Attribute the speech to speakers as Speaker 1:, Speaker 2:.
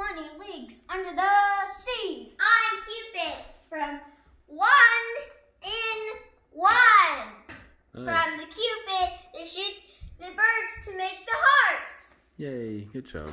Speaker 1: 20 leagues under the sea.
Speaker 2: I'm Cupid.
Speaker 1: From one in one.
Speaker 3: Nice.
Speaker 2: From the Cupid that shoots the birds to make the hearts.
Speaker 3: Yay, good job.